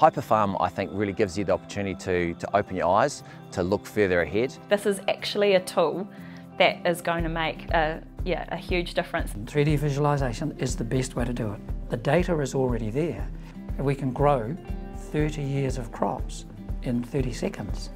Hyperfarm, I think, really gives you the opportunity to, to open your eyes, to look further ahead. This is actually a tool that is going to make a, yeah, a huge difference. 3D visualisation is the best way to do it. The data is already there. We can grow 30 years of crops in 30 seconds.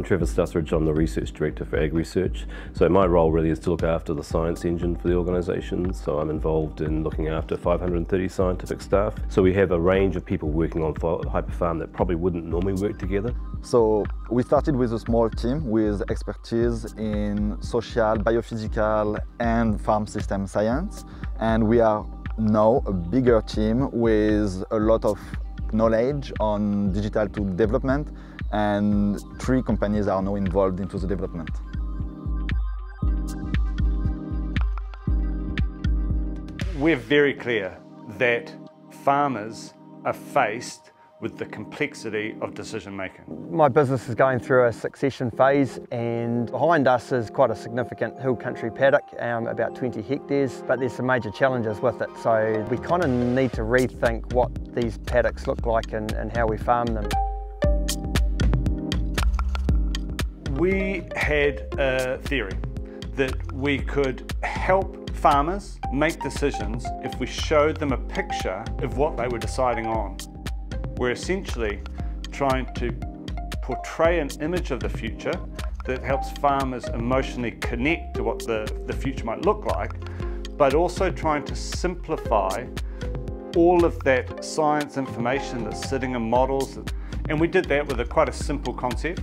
I'm Trevor Stuthridge, I'm the Research Director for Ag Research. So my role really is to look after the science engine for the organisation. So I'm involved in looking after 530 scientific staff. So we have a range of people working on Hyperfarm that probably wouldn't normally work together. So we started with a small team with expertise in social, biophysical and farm system science. And we are now a bigger team with a lot of knowledge on digital to development and three companies are now involved into the development. We're very clear that farmers are faced with the complexity of decision making. My business is going through a succession phase and behind us is quite a significant hill country paddock, um, about 20 hectares, but there's some major challenges with it. So we kind of need to rethink what these paddocks look like and, and how we farm them. We had a theory that we could help farmers make decisions if we showed them a picture of what they were deciding on. We're essentially trying to portray an image of the future that helps farmers emotionally connect to what the, the future might look like, but also trying to simplify all of that science information that's sitting in models. And we did that with a quite a simple concept.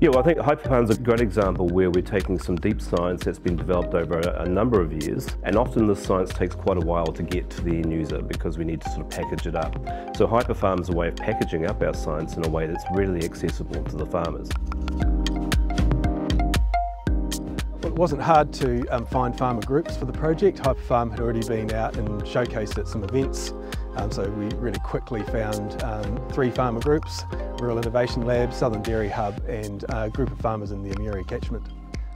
Yeah, well, I think Hyperfarm's a great example where we're taking some deep science that's been developed over a, a, number of years, and often this science takes quite a while to get to the end user because we need to sort of package it up. So Hyperfarm's a way of packaging up our science in a way that's readily accessible to the farmers. It wasn't hard to um, find farmer groups for the project. Hyperfarm had already been out and showcased at some events um, so we really quickly found um, three farmer groups, Rural Innovation Lab, Southern Dairy Hub and a group of farmers in the Amuri catchment.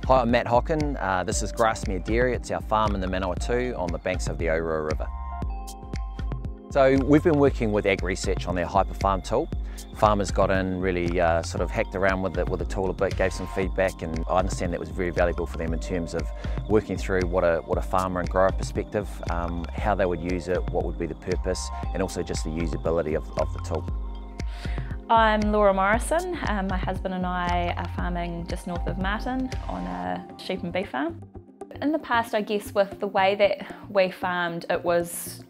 Hi, I'm Matt Hocken. Uh, this is Grassmere Dairy. It's our farm in the Manawatu on the banks of the Oroua River. So we've been working with Ag Research on their Hyperfarm tool. Farmers got in, really uh, sort of hacked around with it with the tool a bit, gave some feedback, and I understand that was very valuable for them in terms of working through what a, what a farmer and grower perspective, um, how they would use it, what would be the purpose, and also just the usability of, of the tool. I'm Laura Morrison. Um, my husband and I are farming just north of Marton on a sheep and beef farm. In the past, I guess with the way that we farmed, it was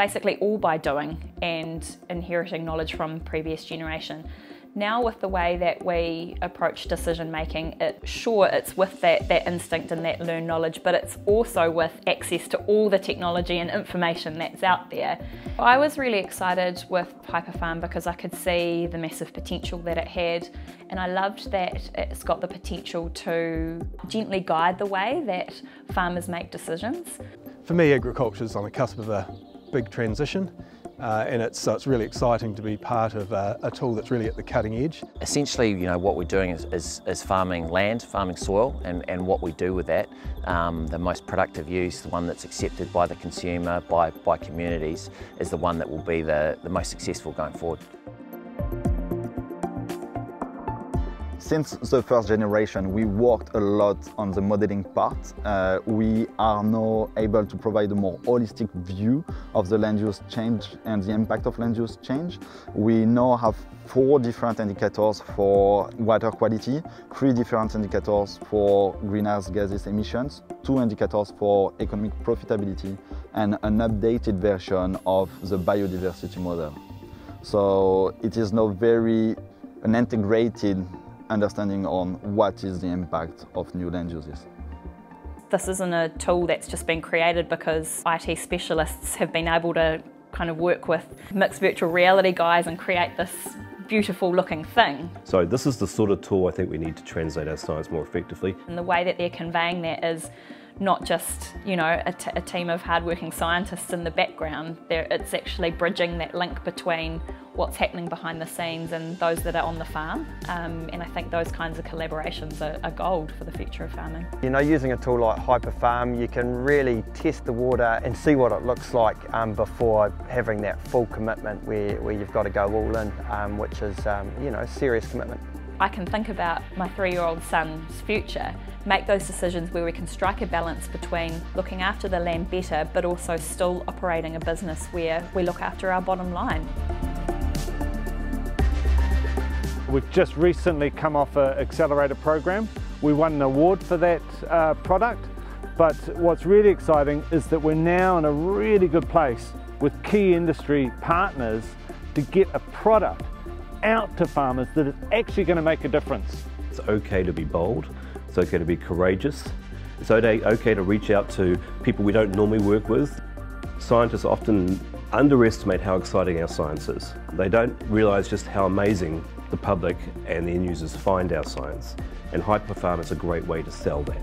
basically all by doing and inheriting knowledge from previous generation. Now with the way that we approach decision making, it, sure it's with that, that instinct and that learned knowledge, but it's also with access to all the technology and information that's out there. I was really excited with Hyperfarm because I could see the massive potential that it had and I loved that it's got the potential to gently guide the way that farmers make decisions. For me, agriculture is on the cusp of a big transition. Uh, and it's, so it's really exciting to be part of a, a, tool that's really at the cutting edge. Essentially, you know, what we're doing is, is, is farming land, farming soil, and, and what we do with that, um, the most productive use, the one that's accepted by the consumer, by, by communities, is the one that will be the, the most successful going forward. Since the first generation, we worked a lot on the modeling part. Uh, we are now able to provide a more holistic view of the land use change and the impact of land use change. We now have four different indicators for water quality, three different indicators for greenhouse gases emissions, two indicators for economic profitability, and an updated version of the biodiversity model. So it is now very an integrated understanding on what is the impact of new land uses. This isn't a tool that's just been created because IT specialists have been able to kind of work with mixed virtual reality guys and create this beautiful looking thing. So this is the sort of tool I think we need to translate our science more effectively. And the way that they're conveying that is not just you know a, team of hardworking scientists in the background. There, it's actually bridging that link between what's happening behind the scenes and those that are on the farm. Um, and I think those kinds of collaborations are, are, gold for the future of farming. You know, using a tool like Hyperfarm, you can really test the water and see what it looks like um, before having that full commitment where, where you've got to go all in, um, which is, um, you know, serious commitment. I can think about my three-year-old son's future, make those decisions where we can strike a balance between looking after the land better but also still operating a business where we look after our bottom line. We've just recently come off an accelerator program. We won an award for that uh, product, but what's really exciting is that we're now in a really good place with key industry partners to get a product out to farmers that is actually going to make a difference. It's okay to be bold, it's okay to be courageous, it's okay to reach out to people we don't normally work with. Scientists often underestimate how exciting our science is. They don't realise just how amazing the public and the end users find our science, and Hyperfarm is a great way to sell that.